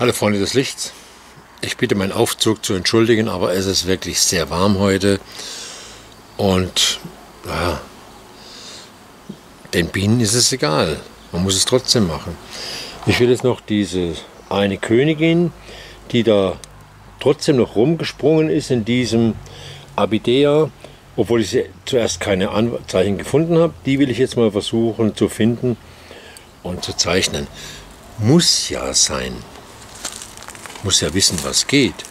Hallo Freunde des Lichts. Ich bitte meinen Aufzug zu entschuldigen, aber es ist wirklich sehr warm heute. Und ja, den Bienen ist es egal. Man muss es trotzdem machen. Ich will jetzt noch diese eine Königin, die da trotzdem noch rumgesprungen ist in diesem Abidea, obwohl ich zuerst keine Anzeichen gefunden habe. Die will ich jetzt mal versuchen zu finden und zu zeichnen. Muss ja sein muss ja wissen, was geht.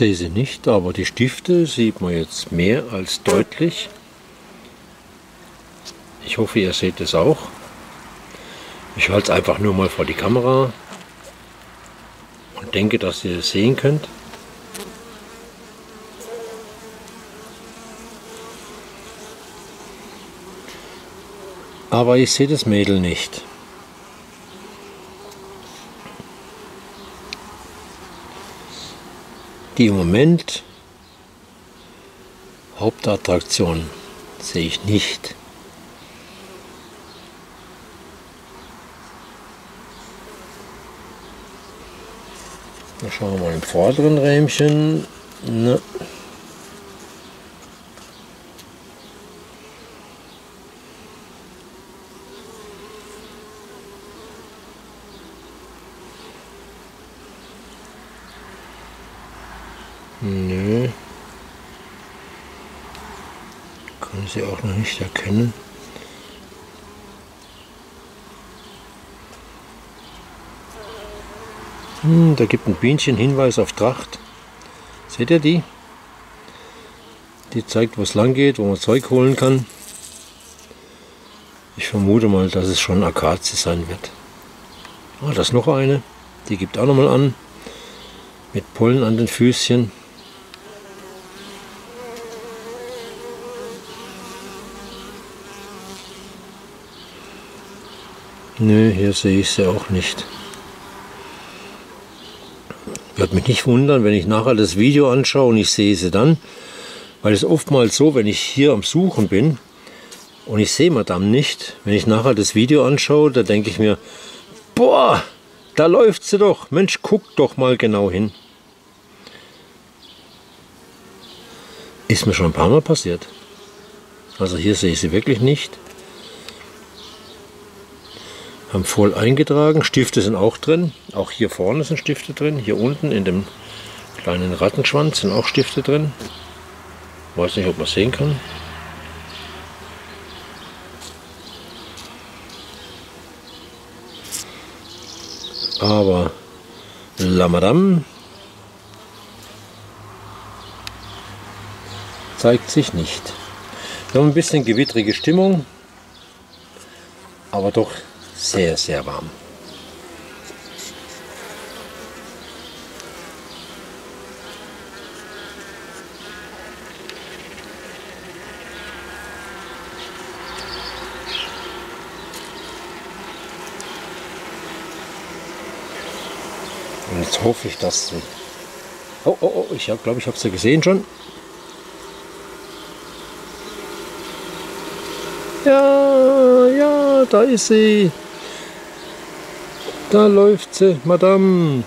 Sehe sie nicht, aber die Stifte sieht man jetzt mehr als deutlich. Ich hoffe, ihr seht es auch. Ich halte es einfach nur mal vor die Kamera und denke, dass ihr es sehen könnt. Aber ich sehe das Mädel nicht. Die im Moment Hauptattraktion sehe ich nicht. Dann schauen wir mal im vorderen Rähmchen. Ne. Nö. Kann sie auch erkennen. Hm, da gibt ein Bienchen Hinweis auf Tracht. Seht ihr die? Die zeigt, wo es lang geht, wo man Zeug holen kann. Ich vermute mal, dass es schon Akazie sein wird. Ah, das ist noch eine. Die gibt auch noch mal an. Mit Pollen an den Füßchen. Nö, hier sehe ich sie auch nicht. Wird mich nicht wundern, wenn ich nachher das Video anschaue und ich sehe sie dann. Weil es oftmals so, wenn ich hier am Suchen bin und ich sehe Madame nicht, wenn ich nachher das Video anschaue, da denke ich mir, boah, da läuft sie doch. Mensch, guck doch mal genau hin. Ist mir schon ein paar Mal passiert. Also hier sehe ich sie wirklich nicht haben voll eingetragen. Stifte sind auch drin. Auch hier vorne sind Stifte drin. Hier unten in dem kleinen Rattenschwanz sind auch Stifte drin. Weiß nicht, ob man sehen kann. Aber La Madame zeigt sich nicht. Wir haben ein bisschen gewittrige Stimmung, aber doch sehr, sehr warm. Und jetzt hoffe ich, dass. Oh, oh, oh, ich glaube, ich habe sie gesehen schon. Ja, ja, da ist sie. Da läuft sie, Madame.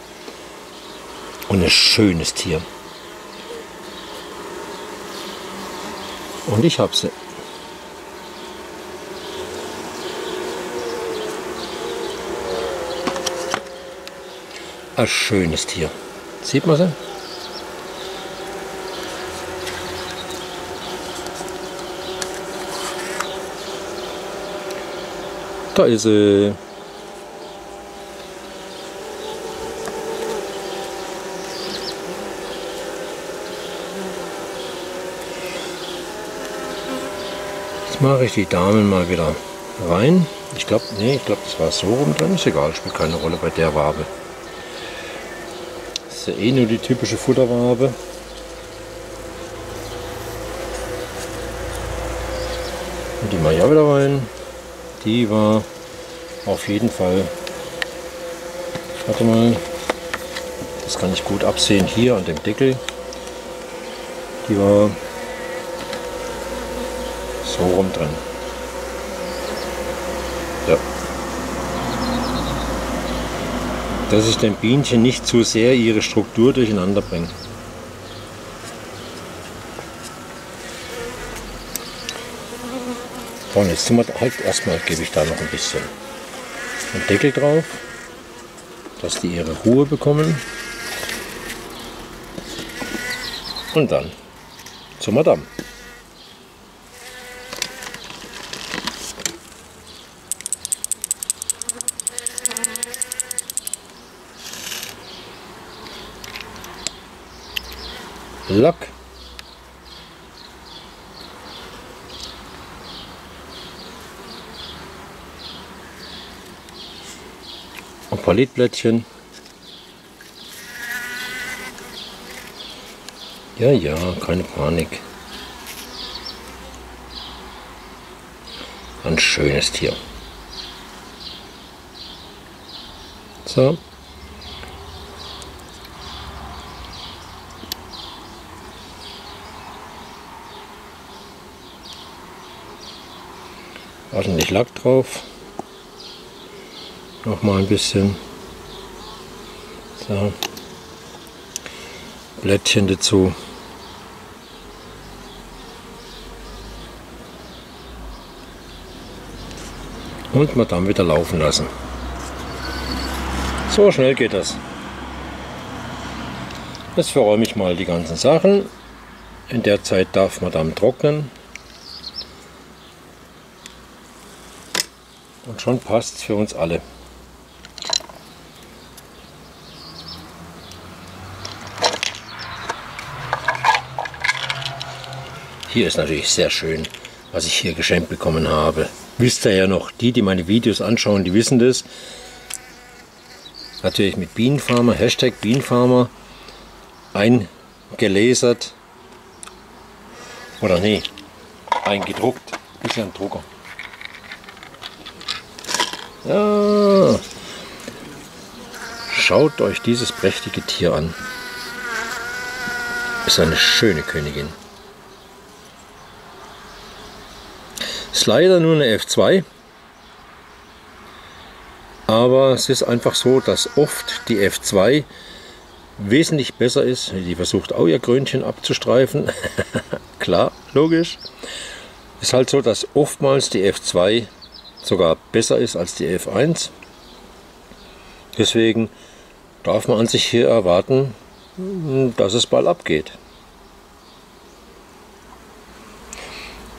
Und ein schönes Tier. Und ich habe sie. Ein schönes Tier. Sieht man sie? Da ist sie. Mache ich die Damen mal wieder rein. Ich glaube, nee, ich glaube, das war so rum drin. Ist egal, spielt keine Rolle bei der Wabe. Das ist ja eh nur die typische Futterwabe. Und die mache ich auch wieder rein. Die war auf jeden Fall, warte mal, das kann ich gut absehen hier an dem Deckel. Die war drin. Ja. Dass ich den Bienchen nicht zu sehr ihre Struktur durcheinander bringe. Und jetzt sind wir halt erstmal gebe ich da noch ein bisschen einen Deckel drauf, dass die ihre Ruhe bekommen. Und dann zur Madame. Paar Lidblättchen. Ja, ja, keine Panik. Ein schönes Tier. So. Ordentlich Lack drauf. Noch mal ein bisschen. So. Blättchen dazu. Und mal dann wieder laufen lassen. So schnell geht das. Jetzt verräume ich mal die ganzen Sachen. In der Zeit darf Madame trocknen. Und schon passt es für uns alle. Hier ist natürlich sehr schön, was ich hier geschenkt bekommen habe. Wisst ihr ja noch, die, die meine Videos anschauen, die wissen das. Natürlich mit Bienenfarmer, Hashtag Bienenfarmer eingelasert. Oder nee, eingedruckt. Ist ja ein Drucker. Ja. Schaut euch dieses prächtige Tier an. Ist eine schöne Königin. Ist leider nur eine F2. Aber es ist einfach so, dass oft die F2 wesentlich besser ist. Die versucht auch ihr Krönchen abzustreifen. Klar, logisch. Ist halt so, dass oftmals die F2 sogar besser ist als die F1. Deswegen darf man an sich hier erwarten, dass es bald abgeht.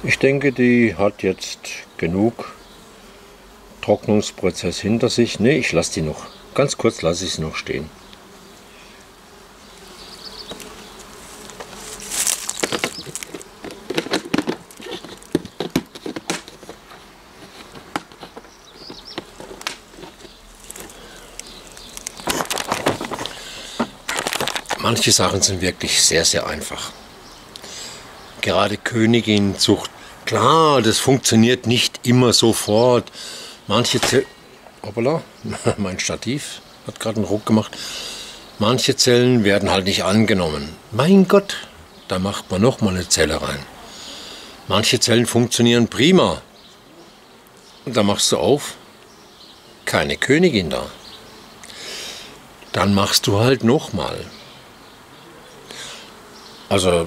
Ich denke, die hat jetzt genug Trocknungsprozess hinter sich. Ne, ich lasse die noch. Ganz kurz lasse ich sie noch stehen. Manche Sachen sind wirklich sehr, sehr einfach. Gerade Königinzucht Klar, das funktioniert nicht immer sofort. Manche Zellen, hoppala, mein Stativ hat gerade einen Ruck gemacht. Manche Zellen werden halt nicht angenommen. Mein Gott, da macht man noch mal eine Zelle rein. Manche Zellen funktionieren prima. Und da machst du auf, keine Königin da. Dann machst du halt noch mal. Also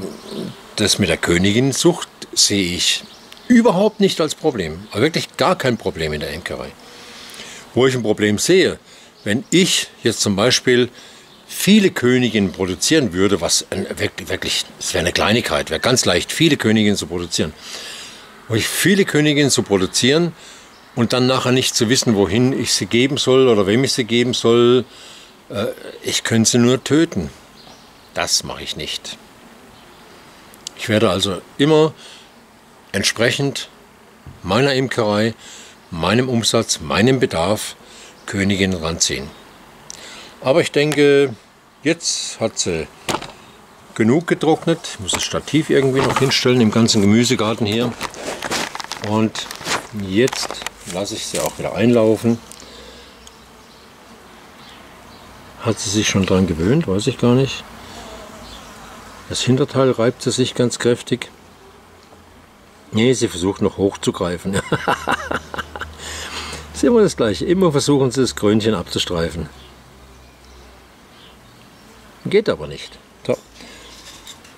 das mit der Königinzucht sehe ich überhaupt nicht als Problem. Aber wirklich gar kein Problem in der Imkerei. Wo ich ein Problem sehe, wenn ich jetzt zum Beispiel viele Königinnen produzieren würde, was wirklich, wirklich es wäre eine Kleinigkeit, wäre ganz leicht, viele Königinnen zu produzieren. Wo ich viele Königinnen zu produzieren und dann nachher nicht zu wissen, wohin ich sie geben soll oder wem ich sie geben soll, äh, ich könnte sie nur töten. Das mache ich nicht. Ich werde also immer entsprechend meiner Imkerei, meinem Umsatz, meinem Bedarf Königin ranziehen. Aber ich denke, jetzt hat sie genug getrocknet. Ich muss das Stativ irgendwie noch hinstellen im ganzen Gemüsegarten hier. Und jetzt lasse ich sie auch wieder einlaufen. Hat sie sich schon daran gewöhnt? Weiß ich gar nicht. Das Hinterteil reibt sie sich ganz kräftig. Nee, sie versucht noch hochzugreifen. ist immer das gleiche. Immer versuchen sie das Krönchen abzustreifen. Geht aber nicht. So.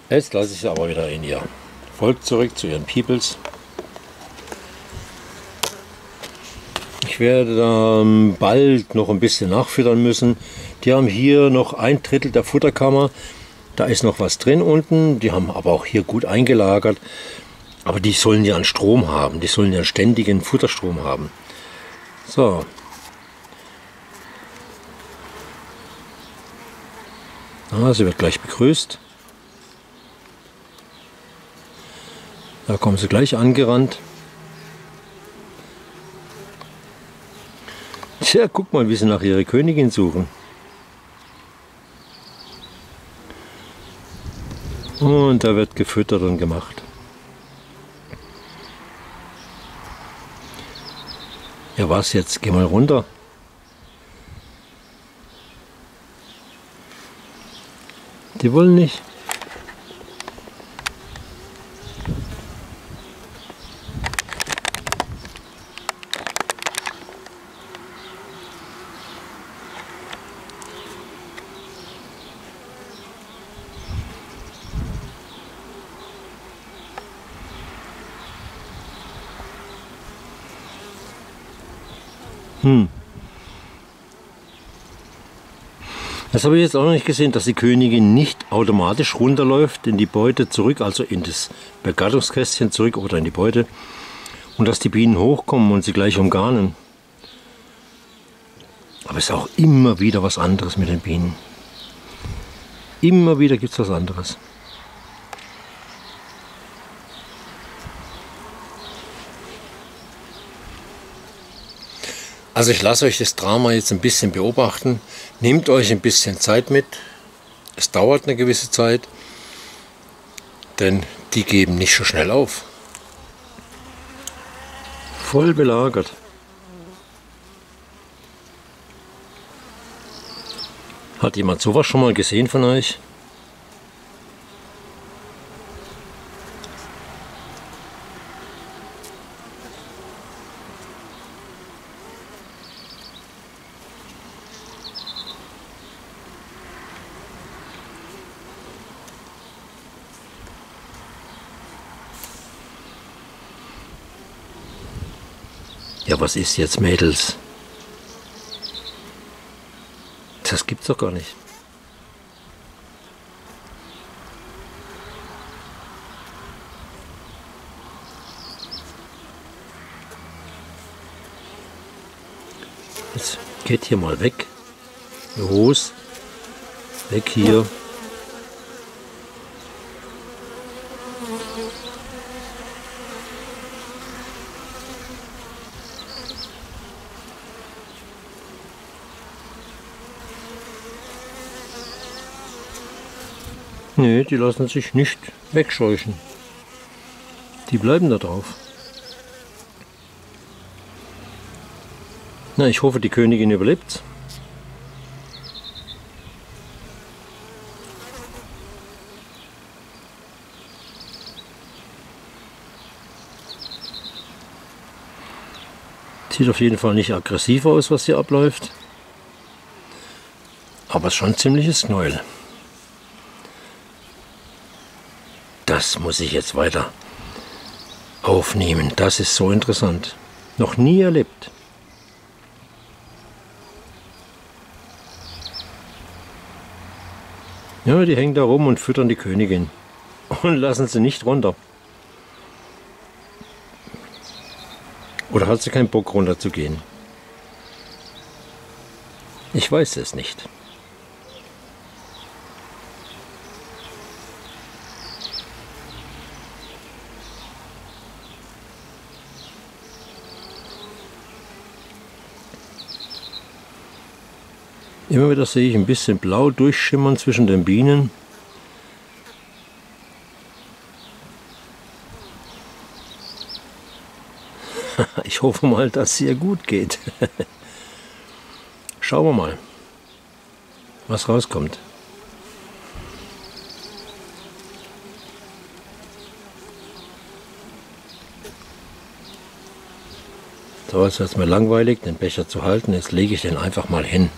Jetzt lasse ich sie aber wieder in ihr Volk zurück zu ihren Peoples. Ich werde dann bald noch ein bisschen nachfüttern müssen. Die haben hier noch ein Drittel der Futterkammer. Da ist noch was drin unten. Die haben aber auch hier gut eingelagert. Aber die sollen ja einen Strom haben. Die sollen ja einen ständigen Futterstrom haben. So. Ah, sie wird gleich begrüßt. Da kommen sie gleich angerannt. Tja, guck mal, wie sie nach ihrer Königin suchen. Und da wird gefüttert und gemacht. Ja, was jetzt? Geh mal runter. Die wollen nicht. Das habe ich jetzt auch noch nicht gesehen, dass die Königin nicht automatisch runterläuft in die Beute zurück, also in das Begattungskästchen zurück oder in die Beute. Und dass die Bienen hochkommen und sie gleich umgarnen. Aber es ist auch immer wieder was anderes mit den Bienen. Immer wieder gibt es was anderes. Also ich lasse euch das Drama jetzt ein bisschen beobachten. Nehmt euch ein bisschen Zeit mit. Es dauert eine gewisse Zeit, denn die geben nicht so schnell auf. Voll belagert. Hat jemand sowas schon mal gesehen von euch? Was ist jetzt, Mädels? Das gibt's doch gar nicht. Jetzt geht hier mal weg. Los. Weg hier. Nee, die lassen sich nicht wegscheuchen. Die bleiben da drauf. Na, ich hoffe, die Königin überlebt. Sieht auf jeden Fall nicht aggressiv aus, was hier abläuft. Aber es ist schon ziemliches Knäuel. Das muss ich jetzt weiter aufnehmen. Das ist so interessant. Noch nie erlebt. Ja, die hängen da rum und füttern die Königin. Und lassen sie nicht runter. Oder hat sie keinen Bock runter zu gehen? Ich weiß es nicht. Immer wieder sehe ich ein bisschen blau durchschimmern zwischen den Bienen. Ich hoffe mal, dass es ihr gut geht. Schauen wir mal, was rauskommt. So, wird es mir langweilig, den Becher zu halten. Jetzt lege ich den einfach mal hin.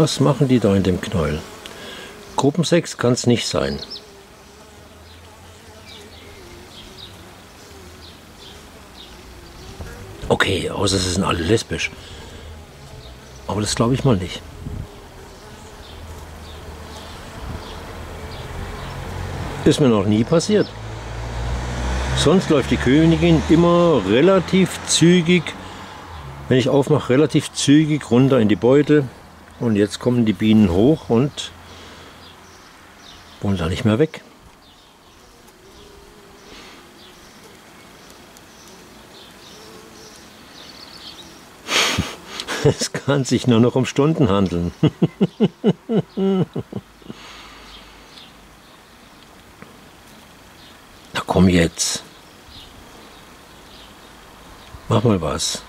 Was machen die da in dem Knäuel? Gruppensex kann es nicht sein. Okay, außer sie sind alle lesbisch. Aber das glaube ich mal nicht. Ist mir noch nie passiert. Sonst läuft die Königin immer relativ zügig, wenn ich aufmache, relativ zügig runter in die Beute. Und jetzt kommen die Bienen hoch und wollen da nicht mehr weg. Es kann sich nur noch um Stunden handeln. Na komm jetzt. Mach mal was.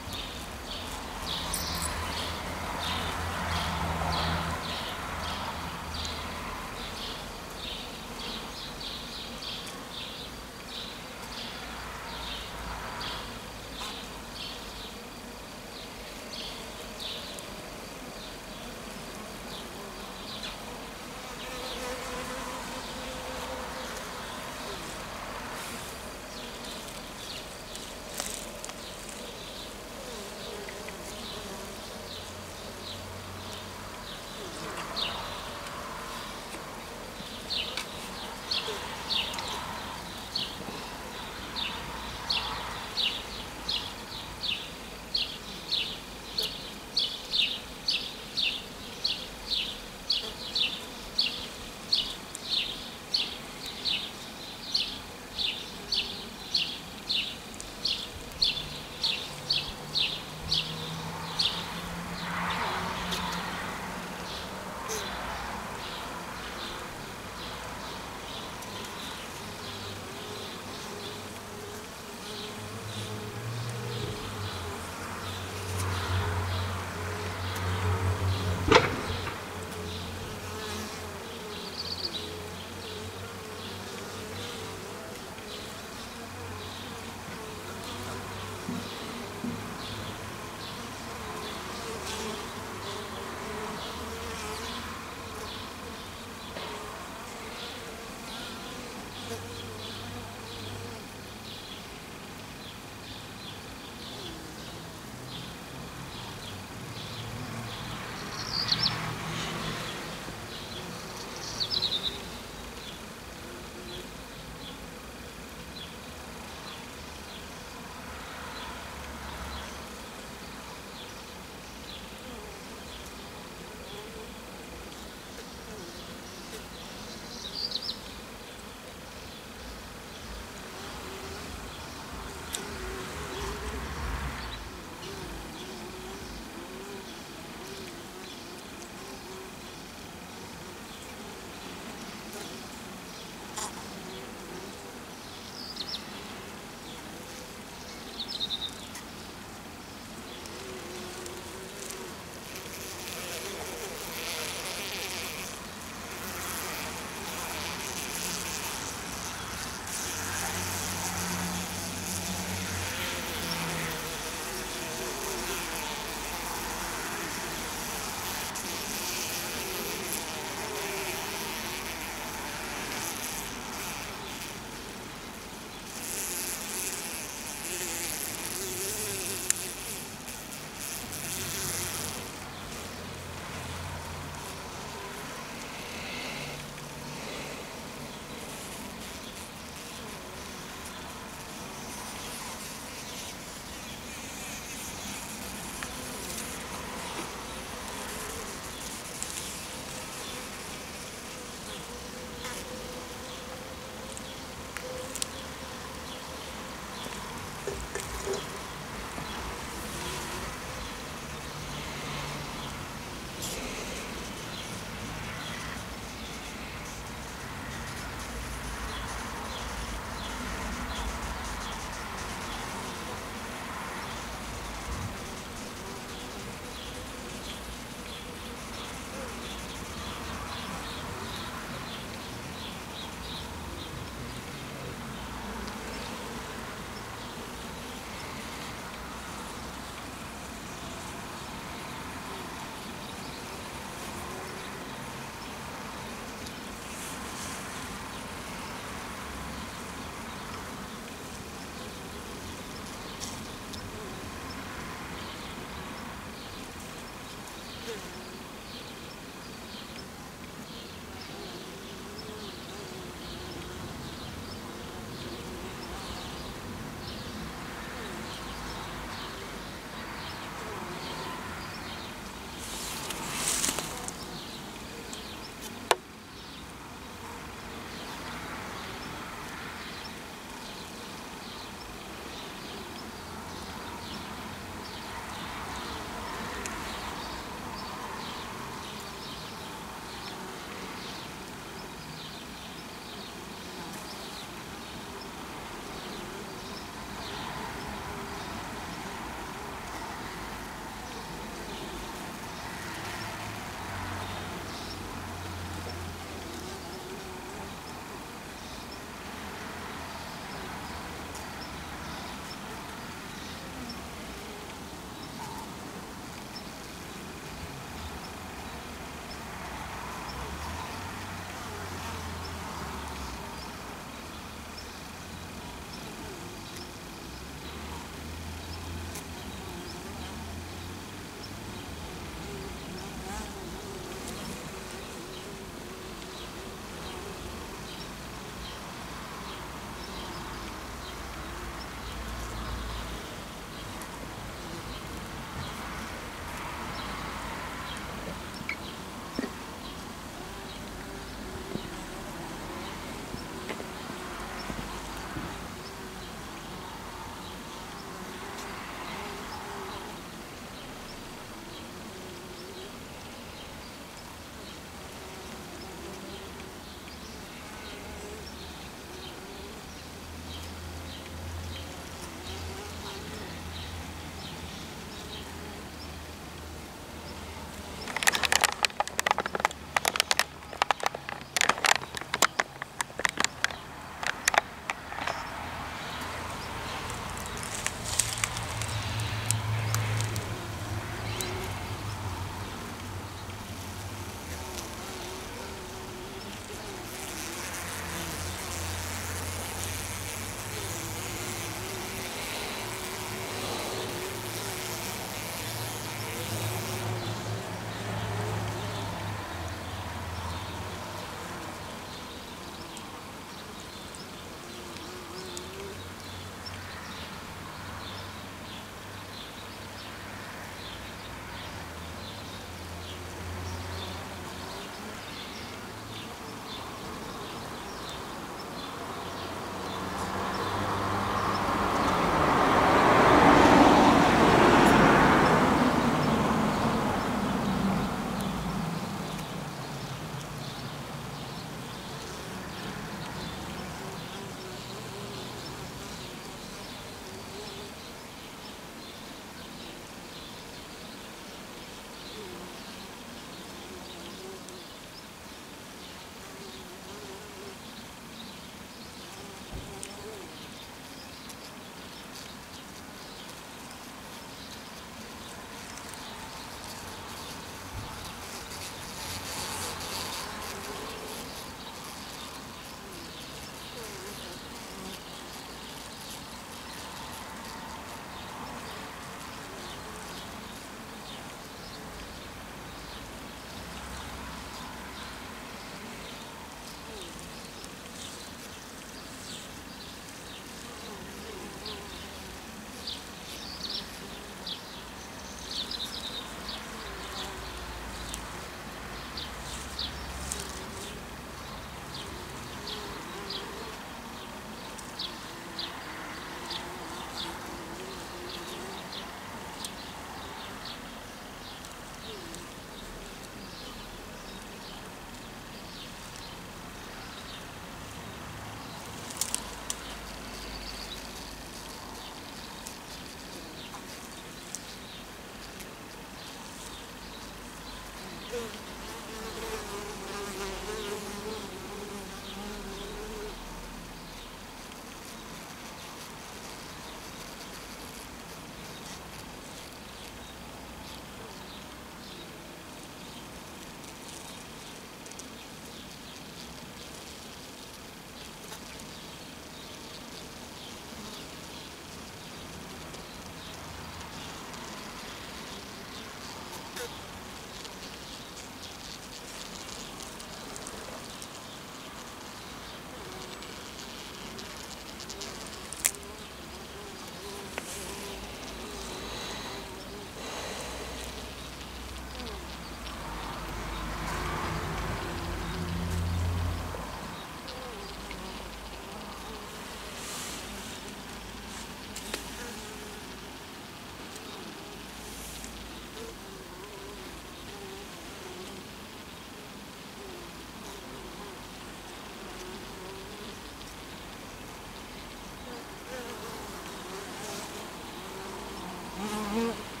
Mm-hmm.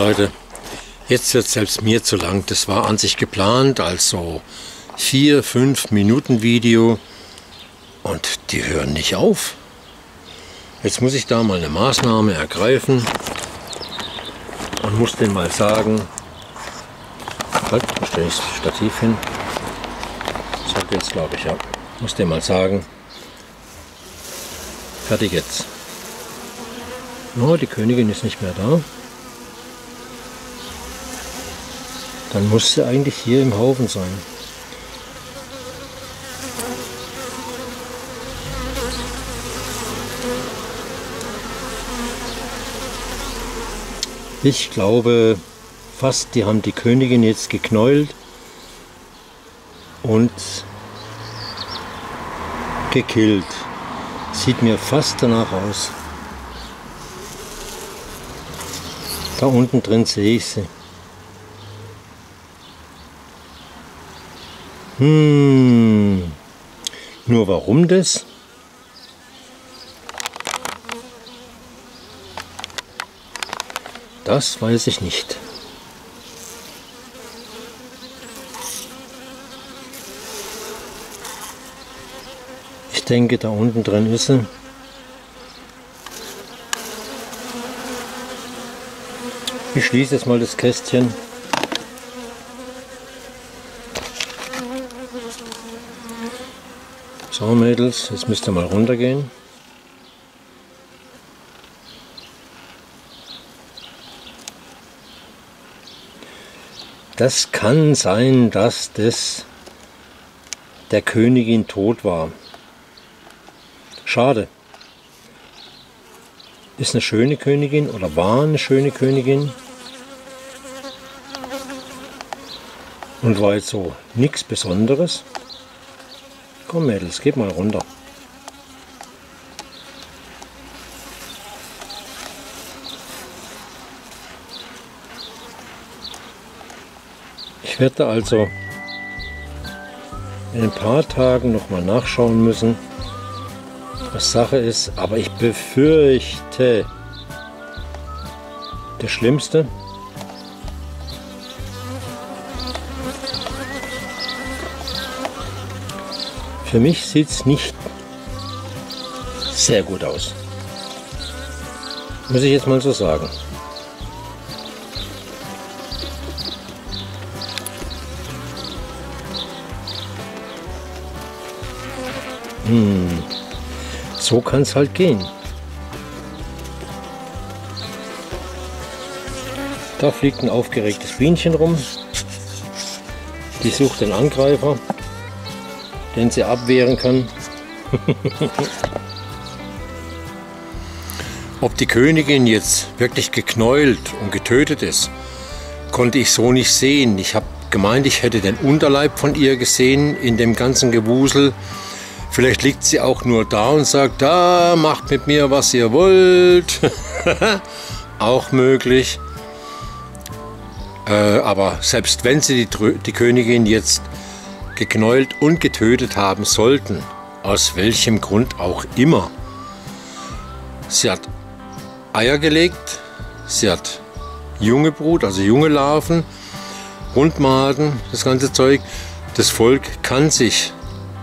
Leute, jetzt wird selbst mir zu lang. Das war an sich geplant als so 4, 5 Minuten Video und die hören nicht auf. Jetzt muss ich da mal eine Maßnahme ergreifen und muss den mal sagen, halt, stelle ich das Stativ hin. So geht's glaube ich, ja. Muss dem mal sagen, fertig jetzt. Oh, die Königin ist nicht mehr da. Dann muss sie eigentlich hier im Haufen sein. Ich glaube fast, die haben die Königin jetzt geknäult und gekillt. Sieht mir fast danach aus. Da unten drin sehe ich sie. Hm. Nur warum das? Das weiß ich nicht. Ich denke, da unten drin ist sie. Ich schließe jetzt mal das Kästchen. So Mädels, jetzt müsst ihr mal runtergehen. Das kann sein, dass das der Königin tot war. Schade. Ist eine schöne Königin oder war eine schöne Königin. Und war jetzt so nichts Besonderes. Komm Mädels, geht mal runter. Ich werde also in ein paar Tagen nochmal nachschauen müssen, was Sache ist. Aber ich befürchte das Schlimmste. Für mich sieht es nicht sehr gut aus. Muss ich jetzt mal so sagen. Hm, so kann es halt gehen. Da fliegt ein aufgeregtes Bienchen rum. Die sucht den Angreifer, den sie abwehren kann. Ob die Königin jetzt wirklich geknäult und getötet ist, konnte ich so nicht sehen. Ich habe gemeint, ich hätte den Unterleib von ihr gesehen in dem ganzen Gewusel. Vielleicht liegt sie auch nur da und sagt, da macht mit mir, was ihr wollt. auch möglich. Äh, aber selbst wenn sie die, die Königin jetzt geknäult und getötet haben sollten, aus welchem Grund auch immer, sie hat Eier gelegt, sie hat junge Brut, also junge Larven, Rundmaden, das ganze Zeug. Das Volk kann sich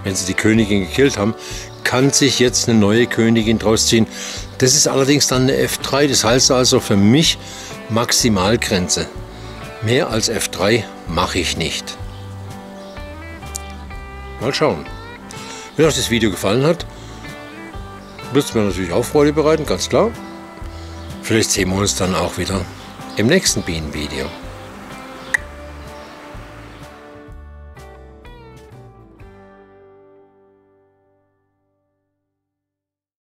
wenn sie die Königin gekillt haben, kann sich jetzt eine neue Königin draus ziehen. Das ist allerdings dann eine F3, das heißt also für mich Maximalgrenze. Mehr als F3 mache ich nicht. Mal schauen. Wenn euch das Video gefallen hat, wird es mir natürlich auch Freude bereiten, ganz klar. Vielleicht sehen wir uns dann auch wieder im nächsten Bienenvideo.